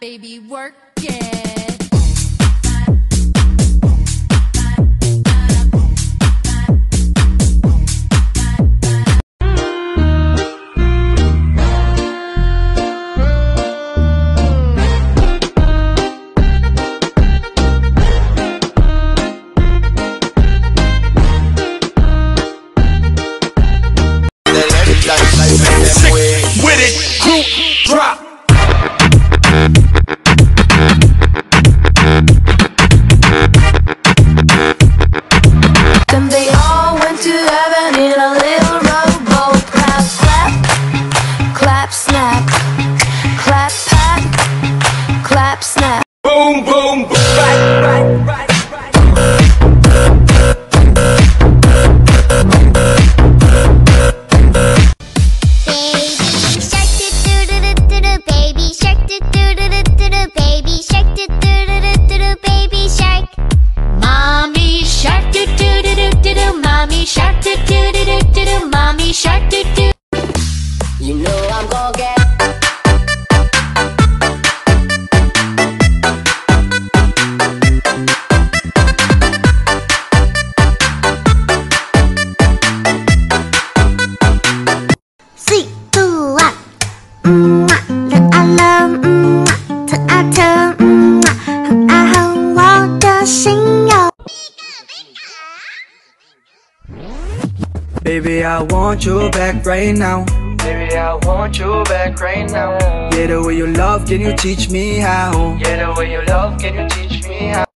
baby, work it. with it, drop. Mommy shark do do do do do. Mommy shark do do. You know I'm gonna get. Baby, I want you back right now. Baby, I want you back right now. Yeah, the way you love, can you teach me how? Yeah, the way you love, can you teach me how?